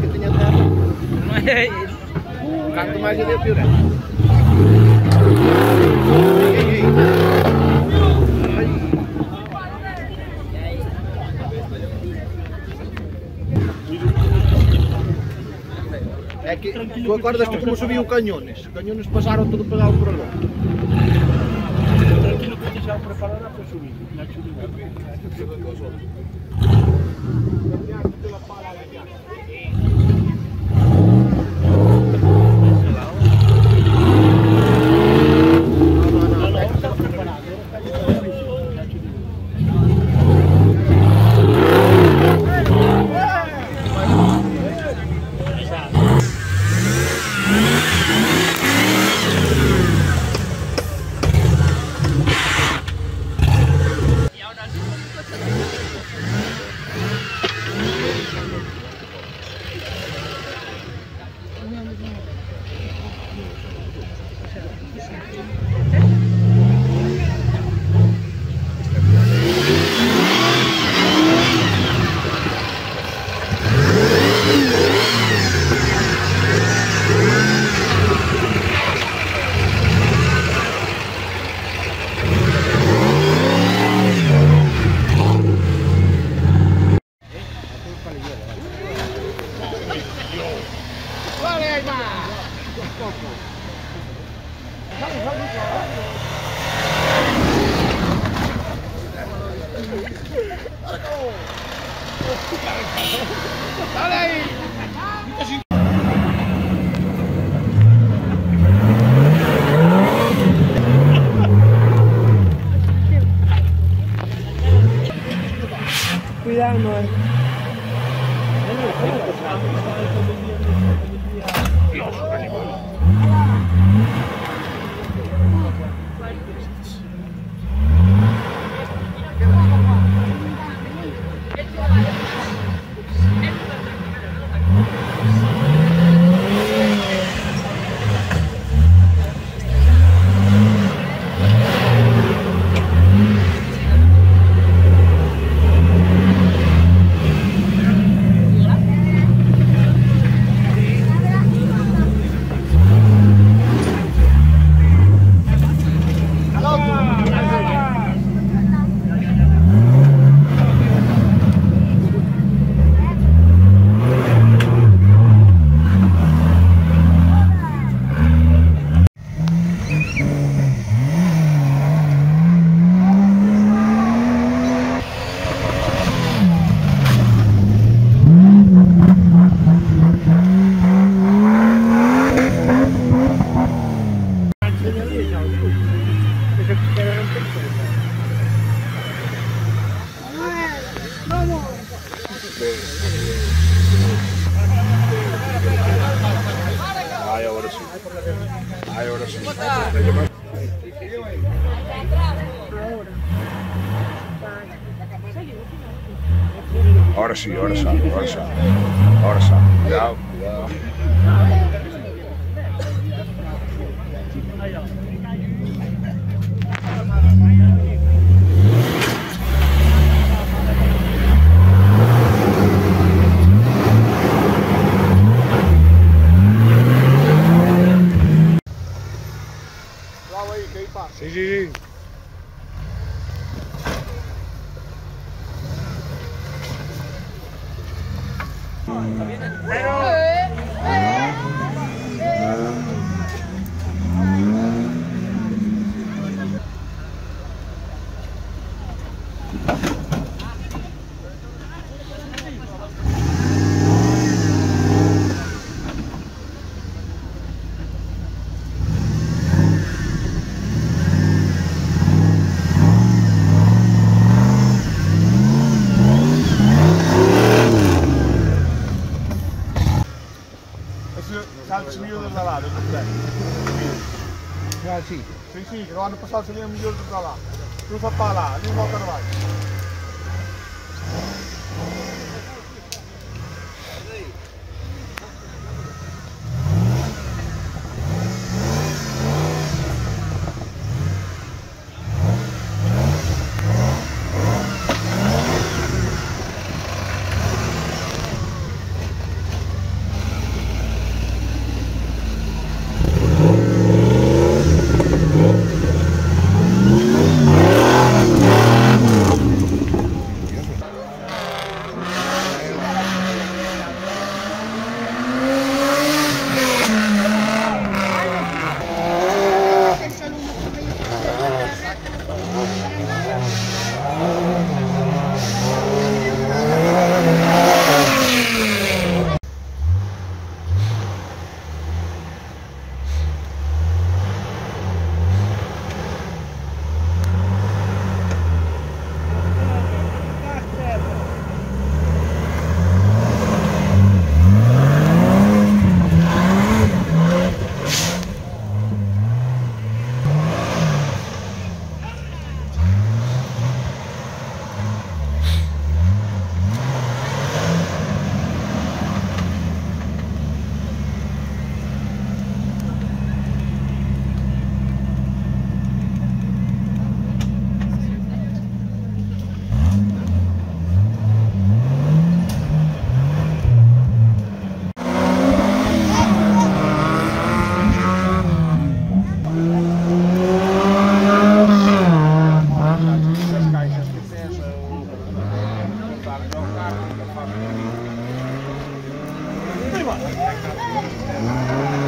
que tiña terra, canto máis lle deu pior é. Ei. Ai. É que, tu acordaste como subiu o Cañones? O Cañones pasaron todo pegado por ali. Tranquilo que te xa o preparará para subir. Na chulina. Ay, ahora sí. Ay, ahora sí. Ahora sí, ahora sí, ahora sí. Ahora sí. Cuidado, cuidado. Bravo aí, que aí passa. Sí, sí, sí. Esse saltos miúdos lá, do que Sí. Sim, sim, no ano passado saliam miúdos para lá. Cruza para lá, ali no mais. Vai